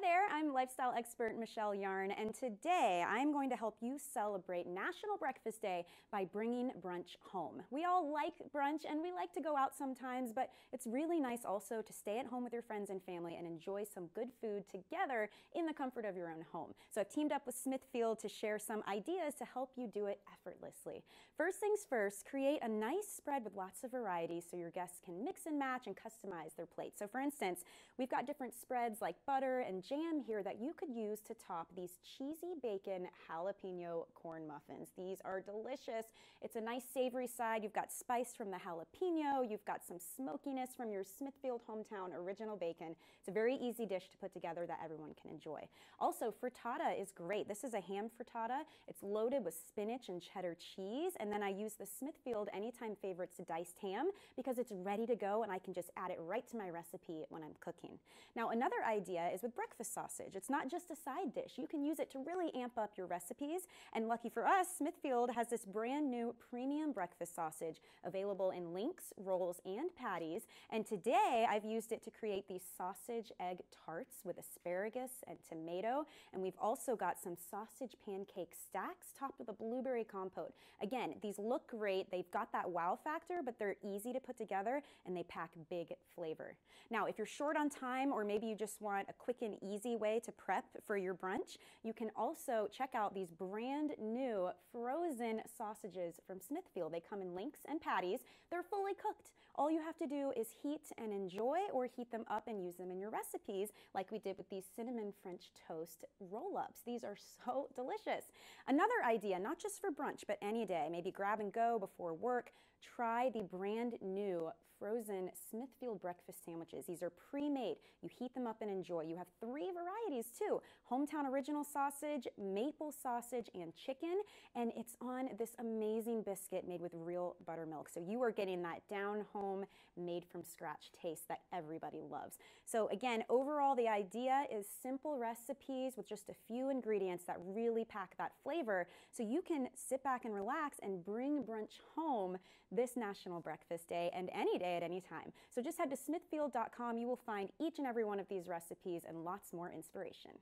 there, I'm lifestyle expert Michelle Yarn, and today I'm going to help you celebrate National Breakfast Day by bringing brunch home. We all like brunch and we like to go out sometimes, but it's really nice also to stay at home with your friends and family and enjoy some good food together in the comfort of your own home. So I've teamed up with Smithfield to share some ideas to help you do it effortlessly. First things first, create a nice spread with lots of variety so your guests can mix and match and customize their plate. So for instance, we've got different spreads like butter and jam here that you could use to top these cheesy bacon jalapeno corn muffins. These are delicious. It's a nice savory side. You've got spice from the jalapeno. You've got some smokiness from your Smithfield hometown original bacon. It's a very easy dish to put together that everyone can enjoy. Also, frittata is great. This is a ham frittata. It's loaded with spinach and cheddar cheese. And then I use the Smithfield Anytime Favorites diced ham because it's ready to go and I can just add it right to my recipe when I'm cooking. Now, another idea is with breakfast sausage. It's not just a side dish. You can use it to really amp up your recipes. And lucky for us, Smithfield has this brand new premium breakfast sausage available in links, rolls, and patties. And today I've used it to create these sausage egg tarts with asparagus and tomato. And we've also got some sausage pancake stacks topped with a blueberry compote. Again, these look great. They've got that wow factor, but they're easy to put together and they pack big flavor. Now, if you're short on time or maybe you just want a quick and easy way to prep for your brunch. You can also check out these brand new sausages from Smithfield. They come in links and patties. They're fully cooked. All you have to do is heat and enjoy or heat them up and use them in your recipes like we did with these cinnamon French toast roll-ups. These are so delicious. Another idea, not just for brunch, but any day, maybe grab and go before work, try the brand new frozen Smithfield breakfast sandwiches. These are pre-made. You heat them up and enjoy. You have three varieties too. Hometown original sausage, maple sausage, and chicken. And it's on this amazing biscuit made with real buttermilk. So you are getting that down home, made from scratch taste that everybody loves. So again, overall, the idea is simple recipes with just a few ingredients that really pack that flavor. So you can sit back and relax and bring brunch home this National Breakfast Day and any day at any time. So just head to smithfield.com. You will find each and every one of these recipes and lots more inspiration.